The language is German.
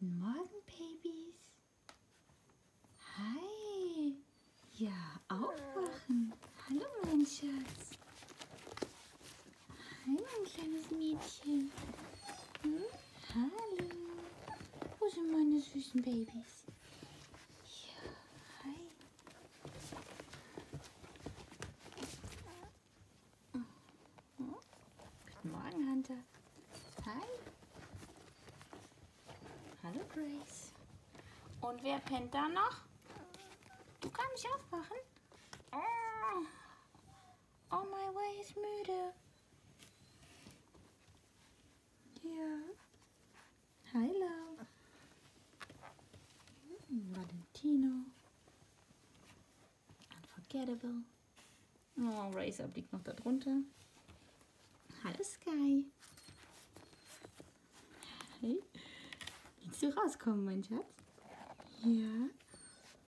Guten Morgen, Babys. Hi. Ja, aufwachen. Hallo, mein Schatz. Hi, mein kleines Mädchen. Hm? Hallo. Wo sind meine süßen Babys? Ja, hi. Guten Morgen, Hunter. Hi. Hallo, Grace. Und wer pennt da noch? Du kannst nicht aufwachen. Oh, oh my way ist müde. Ja. Hi, Love. Hm, Valentino. Unforgettable. Oh, Razor liegt noch da drunter. Hallo, Sky. Hey. Du rauskommen, mein Schatz? Ja.